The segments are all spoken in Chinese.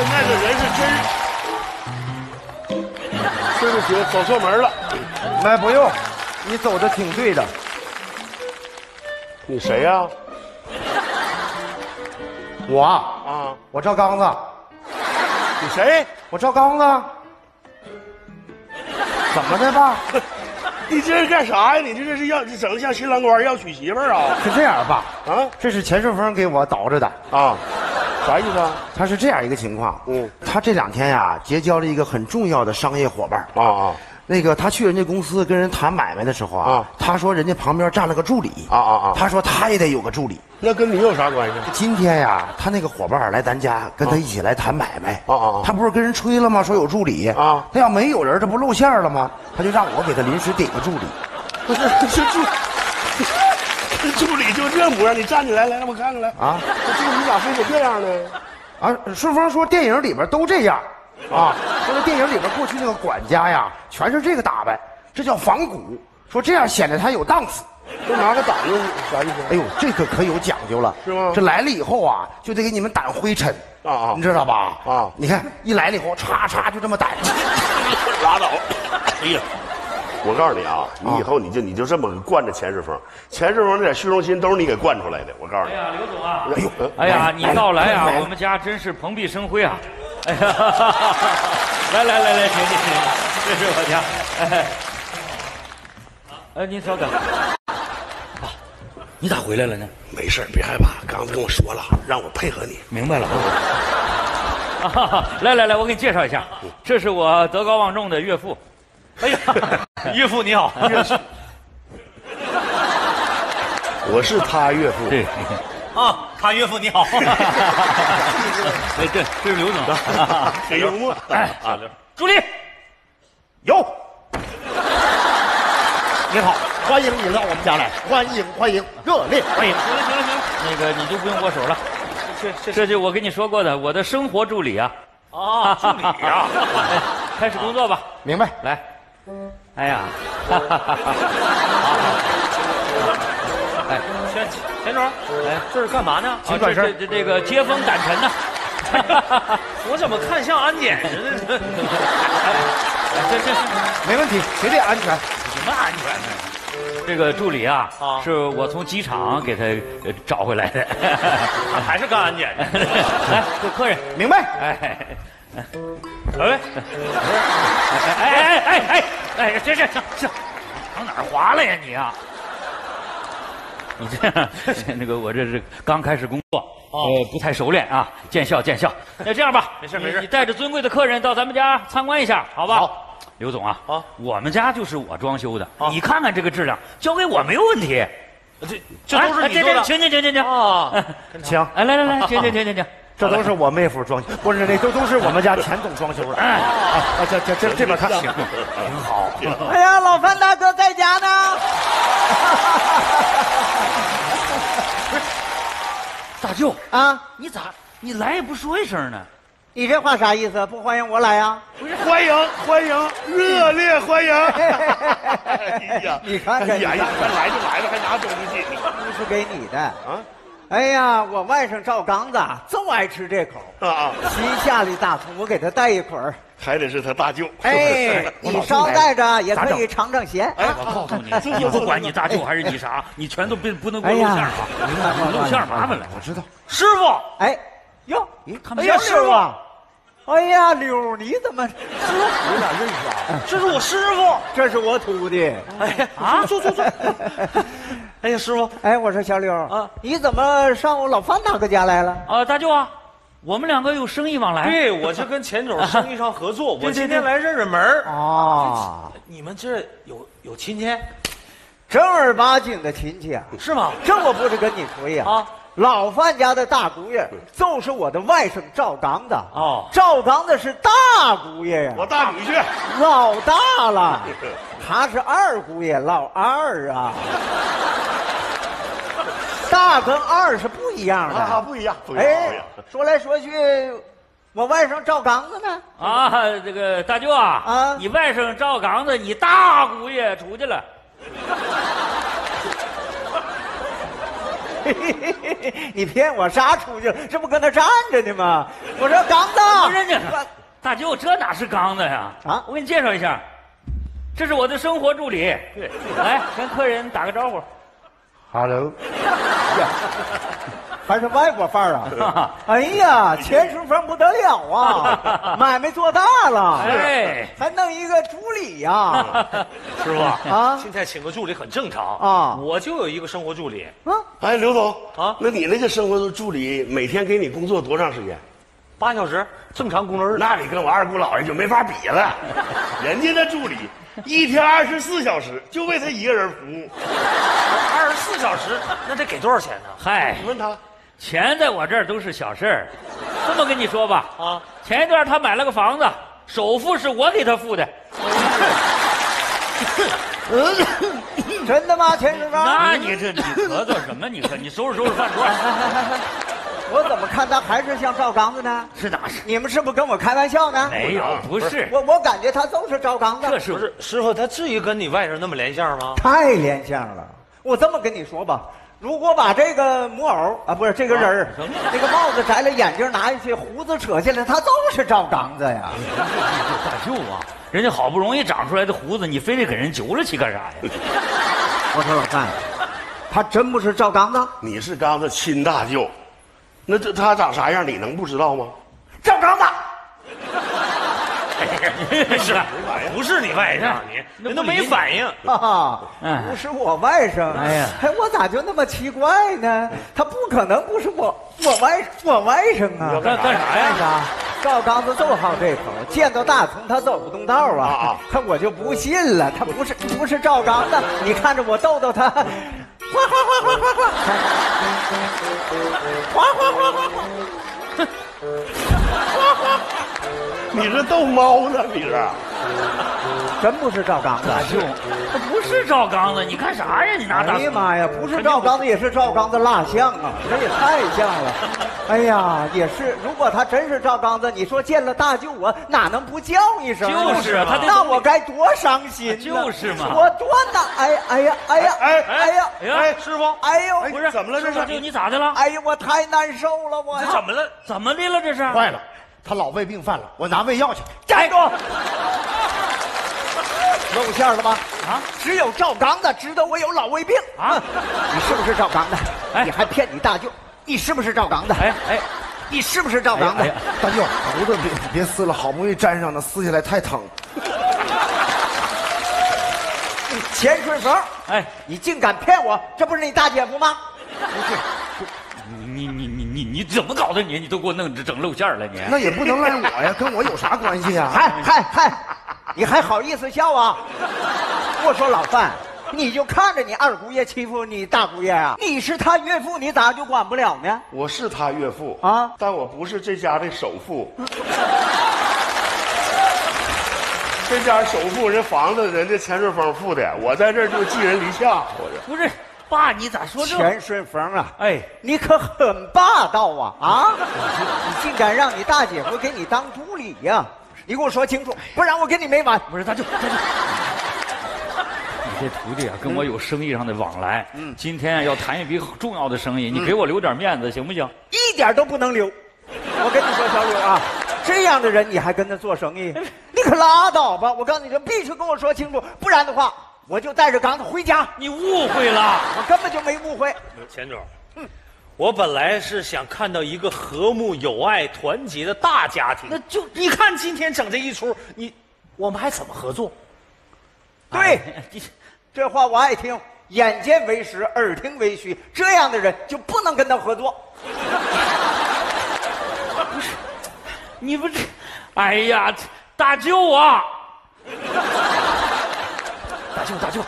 现在的人是真，对不起，走错门了。没不用，你走的挺对的。你谁呀、我啊，啊？我赵刚子，你谁？我赵刚子。怎么的吧？你这是干啥呀？你这是要整的像新郎官要娶媳妇儿啊？是这样爸？啊这是钱顺风给我倒着的。啊？啥意思啊？他是这样一个情况，嗯他这两天呀结交了一个很重要的商业伙伴。啊啊那个他去人家公司跟人谈买卖的时候啊，啊他说人家旁边站了个助理啊啊啊他说他也得有个助理。那跟你有啥关系？今天呀，他那个伙伴来咱家跟他一起来谈买卖。啊啊啊他不是跟人吹了吗？说有助理啊他要没有人，这不露馅了吗？他就让我给他临时顶个助理。不 是，这助这助理就这模样，你站起来，来让我看看来。啊这助理咋非得这样呢？啊，顺丰说电影里边都这样，啊，说这电影里边过去那个管家呀，全是这个打扮，这叫仿古，说这样显得他有档次。都拿个掸子啥意思？哎呦，这可可有讲究了，是吗这来了以后啊，就得给你们掸灰尘啊啊你知道吧？啊你看一来了以后，叉叉就这么掸。拉倒！哎呀，我告诉你啊，你以后你就你就这么惯着钱世峰，钱世峰那点虚荣心都是你给惯出来的。我告诉你，哎呀，刘总啊，哎呦，哎呀，你到来啊我们家真是蓬荜生辉啊！哎呀，来来来来，请请请，这是我家。哎，呃，您稍等。爸，你咋回来了呢？没事别害怕。刚才跟我说了，让我配合你。明白了。啊，来来来，我给你介绍一下，这是我德高望重的岳父。哎呀，岳父你好。我是他岳父。对，啊，他岳父你好。哎，这这是刘总。很幽默。哎，啊，助理，有你好，欢迎你到我们家来，欢迎欢迎，热烈欢迎。行了行了行了，那个你就不用握手了。这这这就我跟你说过的，我的生活助理啊。啊，助理啊，开始工作吧。明白？来，哎呀，哎，钱钱总，哎，这是干嘛呢？请转身，这这这个接风掸尘呢。我怎么看像安检似的？这这是没问题，绝对安全。什么安全呢？这个助理啊，啊是我从机场给他呃找回来的。还是干安检的？来，这客人，明白？哎，哎，哎，哎哎哎哎哎，这这这这，往哪儿滑了呀你啊？你这样，那个我这是刚开始工作，呃，不太熟练啊，见笑见笑。那这样吧，没事没事你带着尊贵的客人到咱们家参观一下，好吧？好。刘总啊，啊我们家就是我装修的，啊你看看这个质量，交给我没有问题。这这都是哎你做的请请请请请，啊？请，哎，来来来，行行行行行，这都是我妹夫装修，不是那都都是我们家钱总装修的。哎，啊，这这这这边看，行，挺好。哎呀，老范大哥在家呢。大舅，啊，你咋你来也不说一声呢？你这话啥意思？不欢迎我来呀？不是欢迎欢迎，热烈欢迎！哎呀，你看看哎呀呀，来就来了，还拿东西不是给你的。啊哎呀，我外甥赵刚子就爱吃这口，啊啊！新下的大葱，我给他带一捆儿。还得是他大舅。哎，你捎带着也可以尝尝鲜。哎，我告诉你，你不管你大舅还是你啥，你全都别不能给我露馅儿啊！你露馅儿麻烦了。我知道，师傅，哎，哟，看不哎呀，见师傅，哎呀，溜儿，你怎么？师傅，有点认识啊。这是我师傅。这是我徒弟。哎呀，啊，坐 坐坐。哎呀，师傅，哎，我说小柳啊，你怎么上我老范大哥家来了？啊，大舅啊，我们两个有生意往来。对，我是跟钱总生意上合作，我今天来认认门儿啊，你们这有有亲戚正儿八经的亲戚啊！是吗？这我不是跟你说呀、啊老范家的大姑爷就是我的外甥赵刚子。哦赵刚子是大姑爷呀、我大女婿，老大了，他是二姑爷，老二啊。大跟二是不一样的。啊，不一样，不一样。，说来说去，我外甥赵刚子呢？啊，这个大舅啊，啊你外甥赵刚子，你大姑爷出去了。你骗我啥出去了？这不搁那站着呢吗？我说刚子，不是你大舅，这哪是刚子呀？啊啊，我给你介绍一下，这是我的生活助理。对，来跟客人打个招呼。Hello，还是外国范儿啊！哎呀，钱顺风不得了啊，买卖做大了，哎，还弄一个助理呀！师傅啊现在请个助理很正常啊我就有一个生活助理，啊，哎，刘总啊那你那个生活助理每天给你工作多长时间？八小时正常工作日。那你跟我二姑姥爷就没法比了，人家那助理一天二十四小时就为他一个人服务。二十四小时，那得给多少钱呢？嗨你，问他，钱在我这儿都是小事儿。这么跟你说吧，啊，前一段他买了个房子，首付是我给他付的。真的吗，钱顺风？那你这你咳嗽什么？你咳，你收拾收拾饭桌。我怎么看他还是像赵刚子呢？是哪是？你们是不是跟我开玩笑呢？没有，不是，我我感觉他就是赵刚子，这是不是师傅，他至于跟你外甥那么连相吗？太连相了。我这么跟你说吧，如果把这个木偶啊，不是这个人儿啊什么，这个帽子摘了，眼镜拿下去，胡子扯下来，他就是赵刚子呀。大舅啊，人家好不容易长出来的胡子，你非得给人揪了去干啥呀？我说老范，他真不是赵刚子？你是刚子亲大舅，那这他长啥样你能不知道吗？赵刚子，是，不是你外甥，你人都没反应。哈哈哎，不是我外甥。哎呀哎，我咋就那么奇怪呢？他不可能不是我，我外我外甥啊。干干啥呀？干啥？赵刚子就好这口，见到大葱他走不动道啊！他我就不信了，他不是不是赵刚子，你看着我逗逗他，哗哗哗哗哗哗，哗哗哗哗哗，你是逗猫呢？你是？真不是赵刚子。大舅，这不是赵刚子，你干啥呀？你拿大哎呀妈呀，不是赵刚子也是赵刚子蜡像啊，这也太像了。哎呀，也是，如果他真是赵刚子，你说见了大舅我哪能不叫一声啊？就是啊他那我该多伤心呢就是嘛我多难，哎哎呀哎呀哎哎呀哎呀哎师傅，哎呦，哎不是怎么了这是大舅，你咋的了？哎呀，我太难受了，我怎么了？怎么的了？这是？坏了，他老胃病犯了，我拿胃药去。站住！露馅了吧？啊，只有赵刚的知道我有老胃病啊！你是不是赵刚的？哎你还骗你大舅？你是不是赵刚的？哎哎，你是不是赵刚的？大舅，胡子别别撕了，好不容易粘上的，撕下来太疼。钱顺风，哎，你竟敢骗我？这不是你大姐夫吗？你你你你你怎么搞的你？你都给我弄整露馅了你？那也不能赖我呀，跟我有啥关系呀？嗨嗨嗨，你还好意思笑啊？我说老范，你就看着你二姑爷欺负你大姑爷啊？你是他岳父，你咋就管不了呢？我是他岳父啊但我不是这家的首富。这家首富人房子人家钱顺风付的，我在这儿就寄人篱下。我这不是，爸，你咋说这？钱顺风啊，哎，你可很霸道啊啊！你竟敢让你大姐夫给你当助理呀、你给我说清楚，不然我跟你没完。不是大舅，大舅，你这徒弟啊，跟我有生意上的往来，嗯，今天啊要谈一笔重要的生意，你给我留点面子行不行？一点都不能留。我跟你说，小柳啊，这样的人你还跟他做生意，你可拉倒吧！我告诉你，这必须跟我说清楚，不然的话，我就带着刚子回家。你误会了，我根本就没误会。钱总，我本来是想看到一个和睦、友爱、团结的大家庭，那就你看今天整这一出，你我们还怎么合作？对，这话我爱听。眼见为实，耳听为虚，这样的人就不能跟他合作。不是你不是，哎呀，大舅啊，大舅大舅，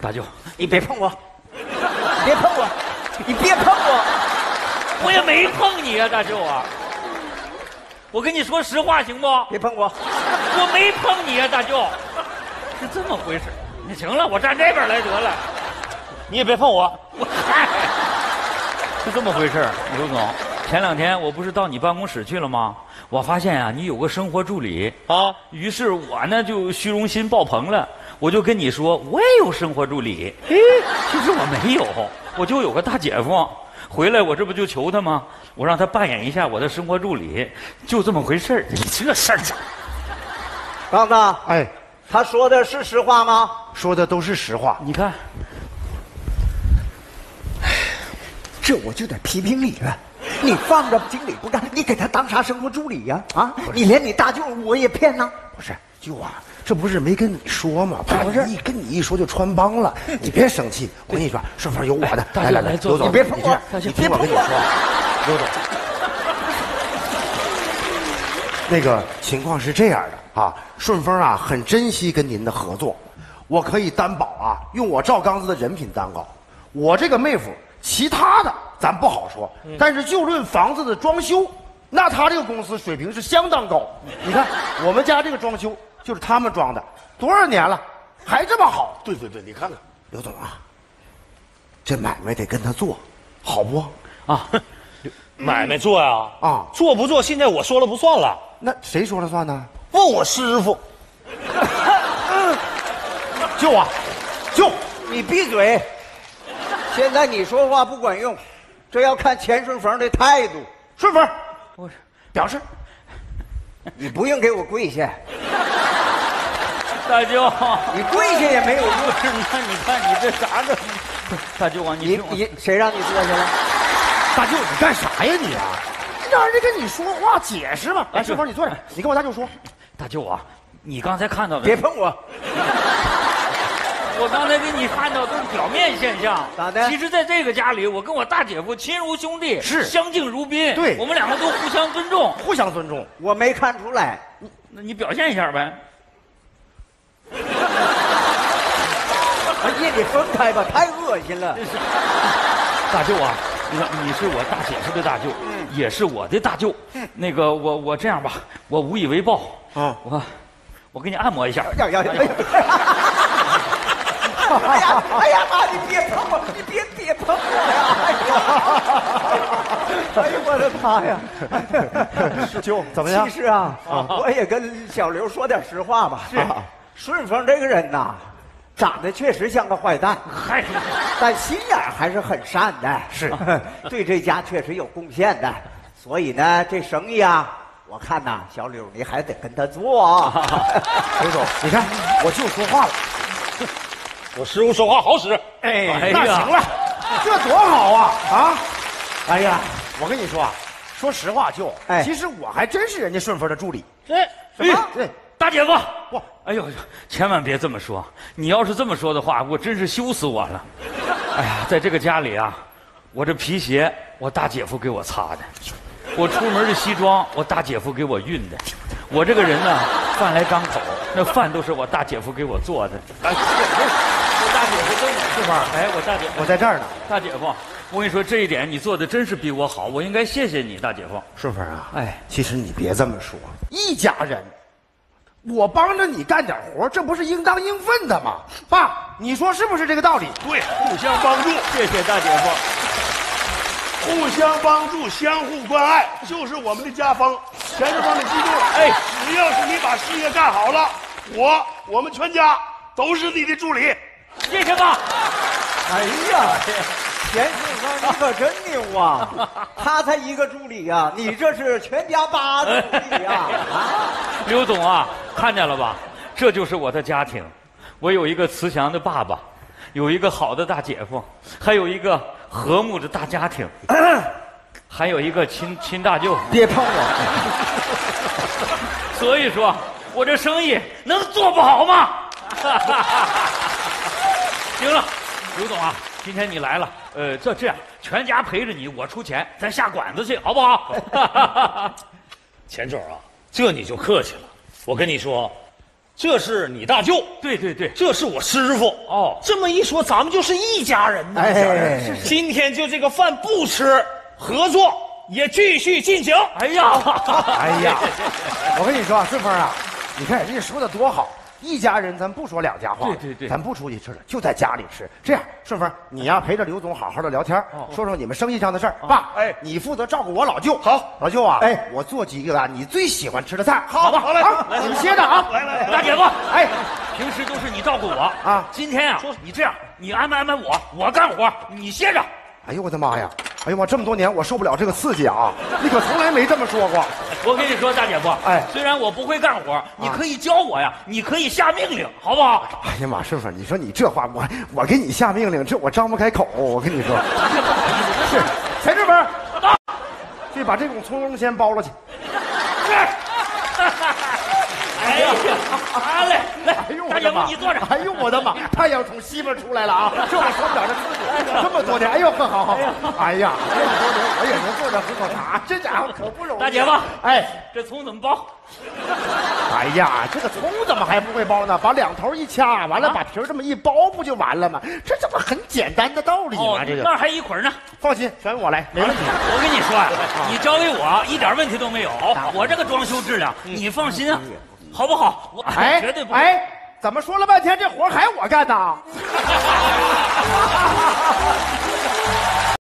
大舅，你别碰我，你别碰我，你别碰我，我也没碰你啊，大舅啊，我跟你说实话行不？别碰我。我没碰你啊，大舅，是这么回事。你行了，我站这边来得了。你也别碰我，我嗨，是这么回事刘总。前两天我不是到你办公室去了吗？我发现啊，你有个生活助理啊，于是我呢就虚荣心爆棚了，我就跟你说我也有生活助理。哎，其实我没有，我就有个大姐夫，回来我这不就求他吗？我让他扮演一下我的生活助理，就这么回事儿。你这事儿咋？刚子，哎，他说的是实话吗？说的都是实话。你看，这我就得批评你了。你放着经理不干，你给他当啥生活助理呀、啊？你连你大舅我也骗呢？不是舅啊，这不是没跟你说吗？怕你一跟你一说就穿帮了，你别生气。我跟你说，顺风有我的。来来来，刘总，你别碰我这样你听我跟你说，刘总，那个情况是这样的啊，顺丰啊很珍惜跟您的合作，我可以担保啊，用我赵刚子的人品担保，我这个妹夫，其他的咱不好说，但是就论房子的装修，那他这个公司水平是相当高。你看我们家这个装修就是他们装的，多少年了，还这么好。对对对，你看看，刘总啊，这买卖得跟他做，好不？啊，买卖做呀？啊做不做？现在我说了不算了，那谁说了算呢？问我师傅。舅啊，舅，你闭嘴！现在你说话不管用，这要看钱顺风的态度。顺风，我是表示你不用给我跪下，大舅，你跪下也没有用。不是那你看你这啥个？大舅啊，你你你谁让你坐下了？大舅你干啥呀你啊？让人家跟你说话解释嘛。来，哎顺风你坐着，你跟我大舅说。大舅啊，你刚才看到的，别碰我！我刚才给你看到都是表面现象，咋的其实，在这个家里，我跟我大姐夫亲如兄弟，是相敬如宾。对我们两个都互相尊重。互相尊重。我没看出来。那你表现一下呗。哎呀，你分开吧，太恶心了。大舅啊，你看你是我大姐夫的大舅，也是我的大舅。那个我我这样吧，我无以为报啊我我给你按摩一下。呀呀呀！哎呀！哎呀！哎呀妈！你别碰我！你别别碰我呀！哎呀！哎呀我的妈呀！舅怎么样其？实啊，我也跟小刘说点实话吧。是，顺风这个人呐，长得确实像个坏蛋，嗨，但心眼还是很善的。是，对这家确实有贡献的。所以呢，这生意啊，我看呐，小柳你还得跟他做啊。刘总，你看我舅说话了，我师傅说话好使。哎哎呀那行了，这多好啊啊！哎呀，我跟你说啊，说实话，舅，哎其实我还真是人家顺丰的助理。这什么？对，大姐夫，哇，哎呦，千万别这么说！你要是这么说的话，我真是羞死我了。哎呀，在这个家里啊，我这皮鞋我大姐夫给我擦的，我出门的西装我大姐夫给我熨的，我这个人呢，饭来张口，那饭都是我大姐夫给我做的。哎，我大姐夫真的是吧？哎，我大姐夫，我在这儿呢。大姐夫，我跟你说这一点你做的真是比我好，我应该谢谢你，大姐夫。顺丰啊，哎，其实你别这么说，一家人，我帮着你干点活，这不是应当应分的吗？爸，你说是不是这个道理？对，互相帮助，谢谢大姐夫。互相帮助，相互关爱，就是我们的家风。钱志芳，你记住了，哎，只要是你把事业干好了，我我们全家都是你的助理。谢谢爸。哎呀，钱志芳你可真牛啊！他才一个助理呀、你这是全家八个助理呀、啊！刘总啊，看见了吧？这就是我的家庭，我有一个慈祥的爸爸，有一个好的大姐夫，还有一个和睦的大家庭，还有一个亲亲大舅。别碰我！所以说，我这生意能做不好吗？行了，刘总啊，今天你来了，呃，这这样，全家陪着你，我出钱，咱下馆子去，好不好？钱总啊，这你就客气了。我跟你说，这是你大舅，对对对，这是我师傅。哦这么一说，咱们就是一家人呐。哎一家人今天就这个饭不吃，合作也继续进行。哎呀，哎呀，我跟你说啊，顺风啊，你看人家说的多好，一家人咱不说两家话，对对对咱不出去吃了，就在家里吃。这样，顺风，你呀陪着刘总好好的聊天，说说你们生意上的事儿。爸，哎你负责照顾我老舅。好，老舅啊，哎我做几个啊你最喜欢吃的菜，好吧？好嘞你们歇着啊。来来来大姐夫，哎，平时都是你照顾我啊今天啊，你这样，你安排安排我，我干活，你歇着。哎呦我的妈呀！哎呦我这么多年我受不了这个刺激啊！你可从来没这么说过。我跟你说，大姐夫，哎虽然我不会干活，你可以教我呀，你可以下命令，好不好？哎呀妈，顺风，你说你这话，我我给你下命令，这我张不开口。我跟你说，是钱志文，到。去把这种葱蓉先包了去。哎呀，好嘞，来哎呦，大姐夫！你坐着。哎呦我的妈！太阳从西边出来了啊！这我受不了这刺激，这么多年，哎呦呵，好好。哎呀，这么多年我也能坐着喝口茶，这家伙可不容易。大姐夫，哎，这葱怎么包？哎呀，这个葱怎么还不会包呢？把两头一掐，完了把皮儿这么一包，不就完了吗？这这不很简单的道理吗？这个那还一捆呢。放心，全我来，没问题。我跟你说啊，你交给我一点问题都没有。我这个装修质量，你放心啊，好不好？我哎，绝对不。哎，怎么说了半天这活还我干呢？